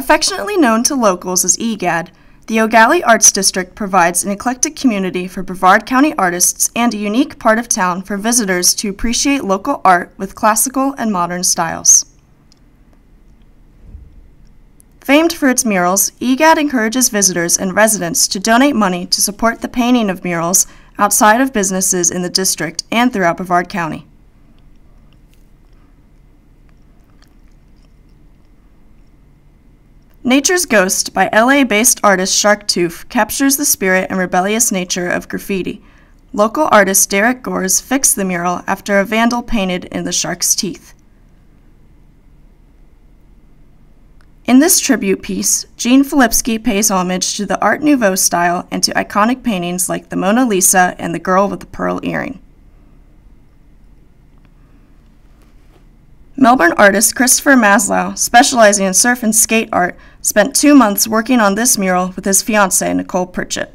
Affectionately known to locals as EGAD, the Eau Gallie Arts District provides an eclectic community for Brevard County artists and a unique part of town for visitors to appreciate local art with classical and modern styles. Famed for its murals, EGAD encourages visitors and residents to donate money to support the painting of murals outside of businesses in the district and throughout Brevard County. Nature's Ghost by LA based artist Sharktooth captures the spirit and rebellious nature of graffiti. Local artist Derek Gores fixed the mural after a vandal painted in the shark's teeth. In this tribute piece, Jean Filipski pays homage to the Art Nouveau style and to iconic paintings like the Mona Lisa and the Girl with the Pearl Earring. Melbourne artist Christopher Maslow, specializing in surf and skate art, spent two months working on this mural with his fiancee, Nicole Pritchett.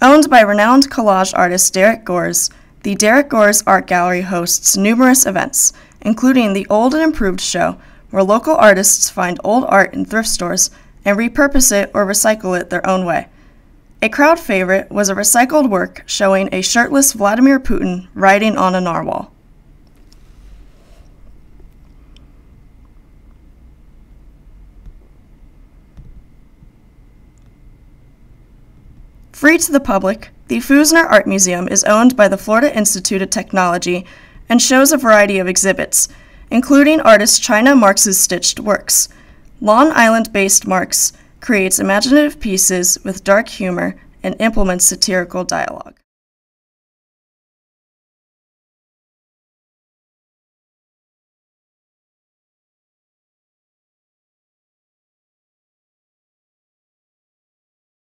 Owned by renowned collage artist Derek Gores, the Derek Gores Art Gallery hosts numerous events, including the Old and Improved Show, where local artists find old art in thrift stores and repurpose it or recycle it their own way. A crowd favorite was a recycled work showing a shirtless Vladimir Putin riding on a narwhal. Free to the public, the Foosaner Art Museum is owned by the Florida Institute of Technology and shows a variety of exhibits, including artist China Marks' stitched works. Long Island based Marks creates imaginative pieces with dark humor and implements satirical dialogue.